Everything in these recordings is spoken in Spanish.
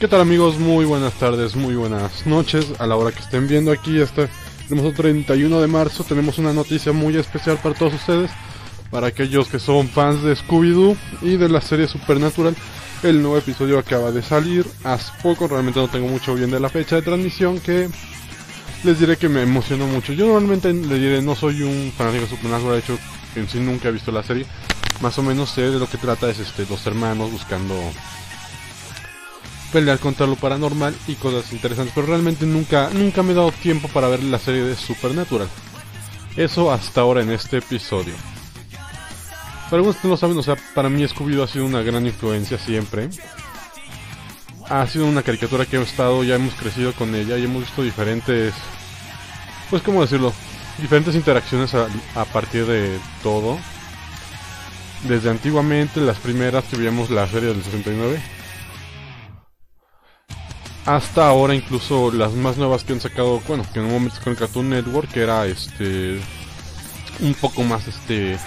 ¿Qué tal amigos? Muy buenas tardes, muy buenas noches. A la hora que estén viendo aquí, este el 31 de marzo, tenemos una noticia muy especial para todos ustedes. Para aquellos que son fans de Scooby-Doo y de la serie Supernatural, el nuevo episodio acaba de salir. Hace poco, realmente no tengo mucho bien de la fecha de transmisión que les diré que me emocionó mucho. Yo normalmente le diré, no soy un fanático de Supernatural, de hecho en sí nunca he visto la serie. Más o menos sé de lo que trata, es este, dos hermanos buscando pelear contra lo paranormal y cosas interesantes, pero realmente nunca, nunca me he dado tiempo para ver la serie de Supernatural. Eso hasta ahora en este episodio. Para algunos que no lo saben, o sea, para mí Scooby-Doo ha sido una gran influencia siempre. Ha sido una caricatura que hemos estado, ya hemos crecido con ella y hemos visto diferentes, pues cómo decirlo, diferentes interacciones a, a partir de todo. Desde antiguamente, las primeras que vimos la serie del 69, hasta ahora incluso las más nuevas que han sacado, bueno, que en un momento con el Cartoon Network, que era este un poco más este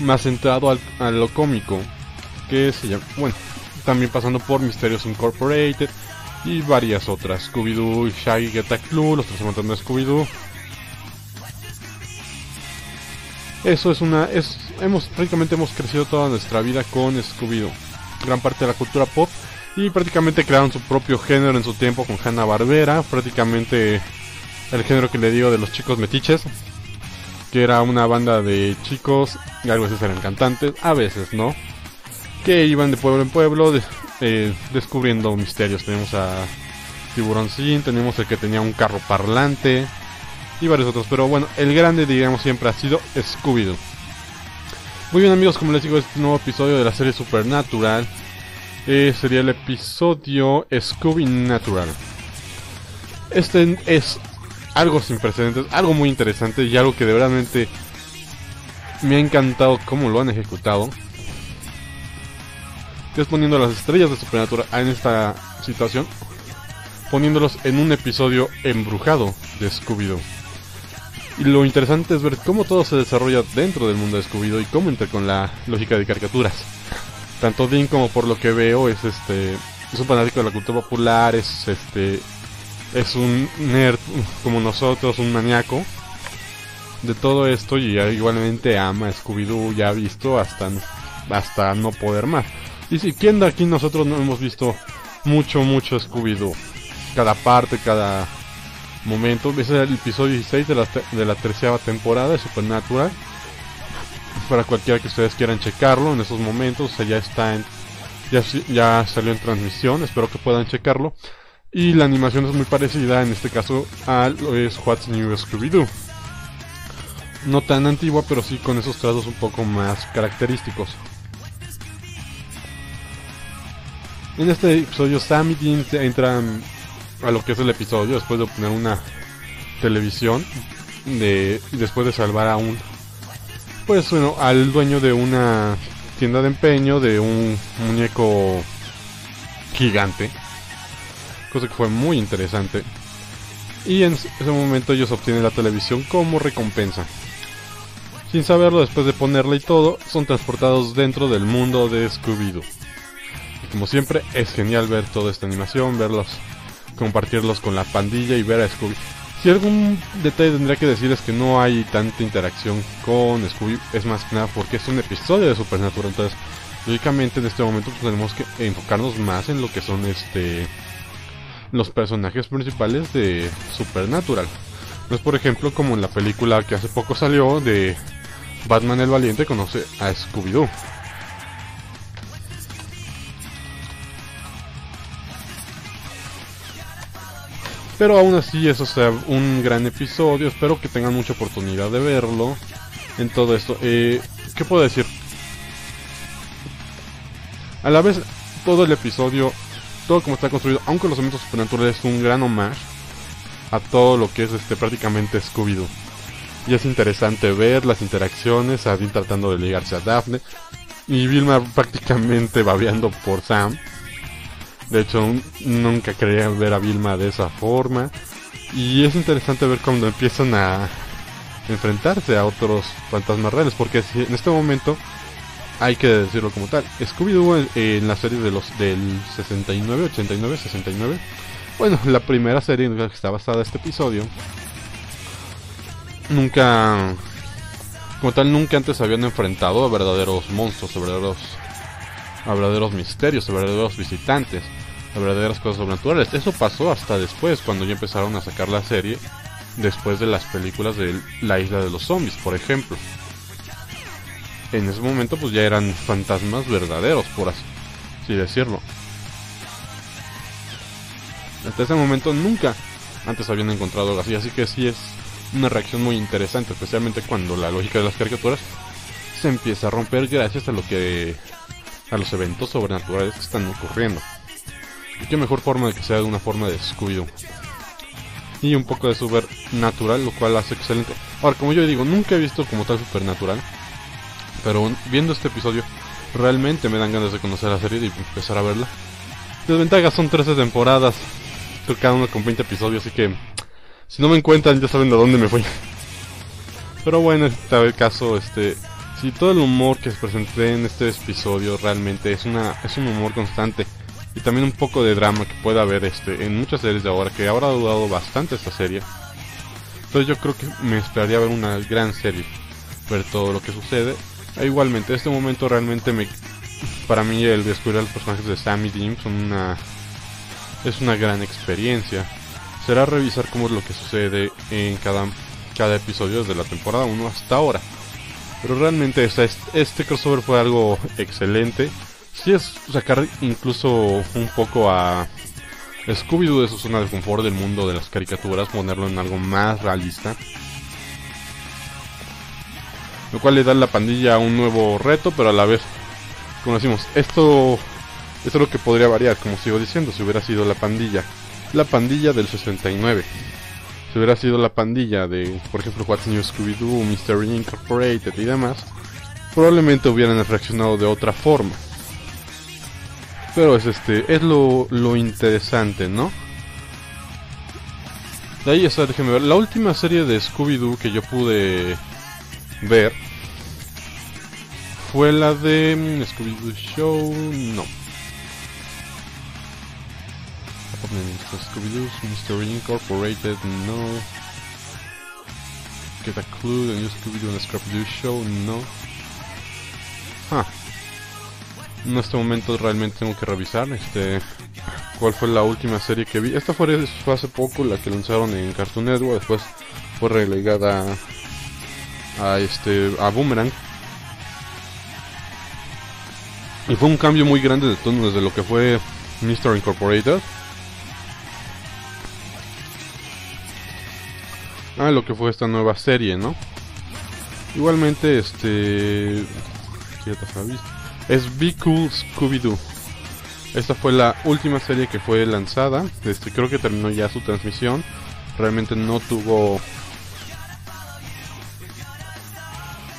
más centrado al, a lo cómico, que se llama, bueno, también pasando por Misterios Incorporated y varias otras, Scooby-Doo y Shaggy Get a Clue, los tres de Scooby-Doo. Eso es una es hemos prácticamente hemos crecido toda nuestra vida con Scooby-Doo. Gran parte de la cultura pop y prácticamente crearon su propio género en su tiempo con Hanna Barbera, prácticamente el género que le digo de los chicos metiches, que era una banda de chicos, y a veces eran cantantes, a veces no, que iban de pueblo en pueblo eh, descubriendo misterios. Tenemos a Tiburón Sin, tenemos el que tenía un carro parlante y varios otros, pero bueno, el grande digamos siempre ha sido Scooby-Doo. Muy bien amigos, como les digo, este nuevo episodio de la serie Supernatural eh, sería el episodio Scooby Natural. Este es algo sin precedentes, algo muy interesante y algo que de verdad me ha encantado cómo lo han ejecutado. Es poniendo las estrellas de Supernatural en esta situación, poniéndolos en un episodio embrujado de Scooby-Doo. Y lo interesante es ver cómo todo se desarrolla dentro del mundo de Scooby-Doo y cómo entra con la lógica de caricaturas tanto Dean como por lo que veo es este es un fanático de la cultura popular, es este es un nerd como nosotros, un maníaco de todo esto y igualmente ama Scooby-Doo, ya ha visto hasta hasta no poder más. Y si quién de aquí nosotros no hemos visto mucho mucho Scooby-Doo, cada parte, cada momento, ese es el episodio 16 de la, de la tercera temporada de Supernatural para cualquiera que ustedes quieran checarlo en esos momentos. ya está en, ya, ya salió en transmisión, espero que puedan checarlo. Y la animación es muy parecida, en este caso, a lo es What's New Scooby-Doo. No tan antigua, pero sí con esos trazos un poco más característicos. En este episodio, Sam y Dean entran a lo que es el episodio después de obtener una televisión. De, después de salvar a un pues bueno, al dueño de una tienda de empeño de un muñeco gigante. Cosa que fue muy interesante. Y en ese momento ellos obtienen la televisión como recompensa. Sin saberlo, después de ponerla y todo, son transportados dentro del mundo de Scooby-Doo. Y como siempre, es genial ver toda esta animación, verlos, compartirlos con la pandilla y ver a Scooby. Si algún detalle tendría que decir es que no hay tanta interacción con Scooby, es más que nada porque es un episodio de Supernatural, entonces lógicamente en este momento pues, tenemos que enfocarnos más en lo que son este los personajes principales de Supernatural. No es por ejemplo como en la película que hace poco salió de Batman el Valiente conoce a Scooby-Doo. Pero aún así, eso sea un gran episodio. Espero que tengan mucha oportunidad de verlo. En todo esto. Eh, ¿Qué puedo decir? A la vez, todo el episodio, todo como está construido, aunque los elementos supernaturales es un gran homage a todo lo que es este prácticamente Scooby-Doo. Y es interesante ver las interacciones, a Dean tratando de ligarse a Daphne y Vilma prácticamente babeando por Sam. De hecho, nunca quería ver a Vilma de esa forma. Y es interesante ver cuando empiezan a enfrentarse a otros fantasmas reales. Porque si en este momento hay que decirlo como tal. Scooby-Doo en, la serie de los del 69, 89, 69. Bueno, la primera serie en la que está basada este episodio. Nunca, como tal, nunca antes habían enfrentado a verdaderos monstruos, a verdaderos, a verdaderos misterios, a verdaderos visitantes, a verdaderas cosas sobrenaturales. Eso pasó hasta después, cuando ya empezaron a sacar la serie, después de las películas de La Isla de los Zombies, por ejemplo en ese momento pues ya eran fantasmas verdaderos, por así, decirlo. Hasta ese momento nunca antes habían encontrado algo así, así que sí es una reacción muy interesante, especialmente cuando la lógica de las caricaturas se empieza a romper gracias a lo que a los eventos sobrenaturales que están ocurriendo. Y qué mejor forma de que sea de una forma de descuido. Y un poco de supernatural, lo cual hace excelente. Ahora, como yo digo, nunca he visto como tal supernatural. Pero viendo este episodio, realmente me dan ganas de conocer la serie y empezar a verla. Desventajas son 13 temporadas, cada una con 20 episodios, así que si no me encuentran ya saben de dónde me fui. Pero bueno, en este caso, este, si todo el humor que presenté en este episodio realmente es una es un humor constante y también un poco de drama que puede haber este en muchas series de ahora, que ahora ha dudado bastante esta serie. Entonces yo creo que me esperaría ver una gran serie, ver todo lo que sucede e igualmente, este momento realmente me... Para mí el descubrir a los personajes de Sammy Dean son una... Es una gran experiencia. Será revisar cómo es lo que sucede en cada, cada episodio desde la temporada 1 hasta ahora. Pero realmente este, crossover fue algo excelente. Si es sacar incluso un poco a Scooby-Doo de su zona de confort del mundo de las caricaturas, ponerlo en algo más realista lo cual le da a la pandilla un nuevo reto, pero a la vez, como decimos, esto, es lo que podría variar, como sigo diciendo, si hubiera sido la pandilla, la pandilla del 69. Si hubiera sido la pandilla de, por ejemplo, What's New Scooby-Doo, Mystery Incorporated y demás, probablemente hubieran reaccionado de otra forma. Pero es este, es lo, lo interesante, ¿no? De ahí, está, déjenme ver. La última serie de Scooby-Doo que yo pude ver fue la de mm, Scooby-Doo Show. No. Scooby-Doo Mystery Incorporated. No. Get a Clue, the Scooby-Doo and Scooby-Doo Show. No. Ah. En este momento realmente tengo que revisar este cuál fue la última serie que vi. Esta fue, hace poco la que lanzaron en Cartoon Network, después fue relegada a este a Boomerang. Y fue un cambio muy grande de tono desde lo que fue Mr. Incorporated. A lo que fue esta nueva serie, ¿no? Igualmente, este... Es Be Cool Scooby-Doo. Esta fue la última serie que fue lanzada. Este, creo que terminó ya su transmisión. Realmente no tuvo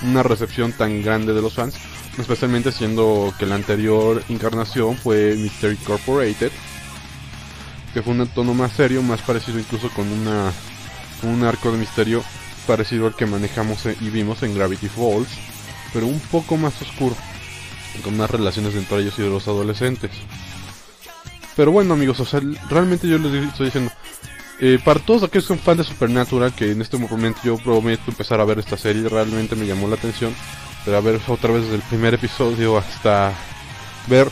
una recepción tan grande de los fans, especialmente siendo que la anterior encarnación fue Mystery Incorporated, que fue un tono más serio, más parecido incluso con una un arco de misterio parecido al que manejamos y vimos en Gravity Falls, pero un poco más oscuro, con más relaciones entre ellos y de los adolescentes. Pero bueno amigos, o sea, realmente yo les estoy diciendo, eh, para todos aquellos que son fans de Supernatural, que en este momento yo prometo empezar a ver esta serie, realmente me llamó la atención. Pero a ver otra vez desde el primer episodio hasta ver,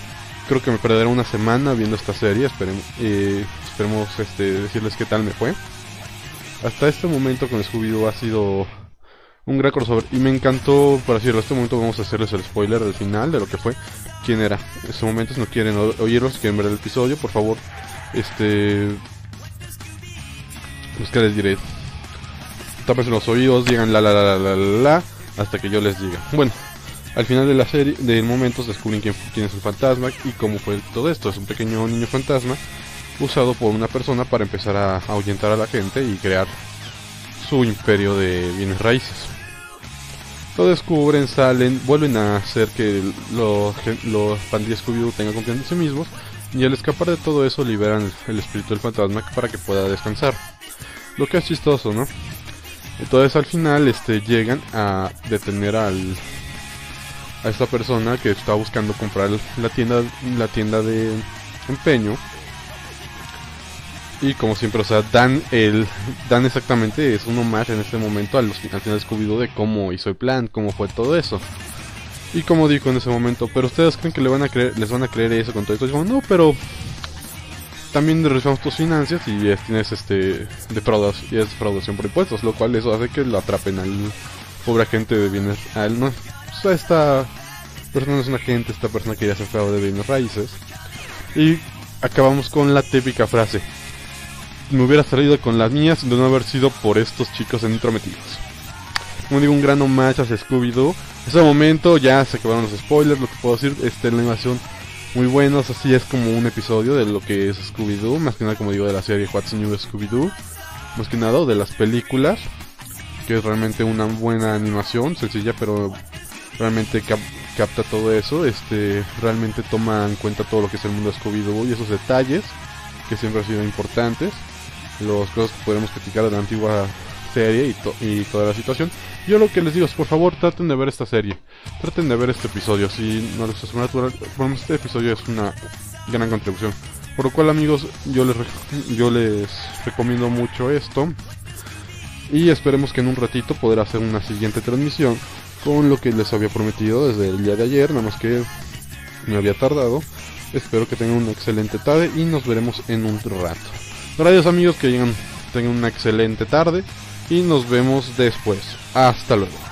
creo que me perderé una semana viendo esta serie. Esperemos, eh, esperemos este, decirles qué tal me fue. Hasta este momento con Scooby-Doo ha sido un gran crossover y me encantó, por decirlo, en este momento vamos a hacerles el spoiler del final de lo que fue, quién era. En este momento si no quieren oírlos, quieren ver el episodio, por favor, este pues les diré. Tápense los oídos, digan la la la la la la hasta que yo les diga. Bueno, al final de la serie, de momentos descubren quién, quién es el fantasma y cómo fue todo esto. Es un pequeño niño fantasma usado por una persona para empezar a ahuyentar a la gente y crear su imperio de bienes raíces. Lo descubren, salen, vuelven a hacer que los, pandillas scooby tengan confianza en sí mismos y al escapar de todo eso liberan el espíritu del fantasma para que pueda descansar. Lo que es chistoso, ¿no? Entonces al final este llegan a detener al a esta persona que está buscando comprar la tienda, la tienda de empeño. Y como siempre, o sea, dan el dan exactamente es un homage en este momento a los al final Scooby-Doo de cómo hizo el plan, cómo fue todo eso. Y como dijo en ese momento, pero ustedes creen que le van a creer, les van a creer eso con todo esto. Digo, no, pero también revisamos tus finanzas y tienes este defraudación, es defraudación por impuestos, lo cual eso hace que lo atrapen al pobre agente de bienes, al no, o sea, esta persona no es un agente, esta persona que ya estado de bienes raíces. Y acabamos con la típica frase. Me hubiera salido con las mías de no haber sido por estos chicos entrometidos. Como digo, un gran homage hacia Scooby-Doo. En ese momento ya se acabaron los spoilers, lo que puedo decir, este, la animación muy buenos, así es como un episodio de lo que es Scooby-Doo, más que nada como digo de la serie What's New Scooby-Doo, más que nada de las películas, que es realmente una buena animación, sencilla pero realmente capta todo eso, este realmente toma en cuenta todo lo que es el mundo de Scooby-Doo y esos detalles que siempre han sido importantes, las cosas que podemos criticar de la antigua serie y, y toda la situación. Yo lo que les digo es, por favor, traten de ver esta serie. Traten de ver este episodio. Si no les hace natural, bueno, este episodio es una gran contribución. Por lo cual, amigos, yo les, yo les recomiendo mucho esto. Y esperemos que en un ratito poder hacer una siguiente transmisión con lo que les había prometido desde el día de ayer, nada más que me había tardado. Espero que tengan una excelente tarde y nos veremos en un rato. Gracias amigos, que tengan una excelente tarde y nos vemos después. Hasta luego.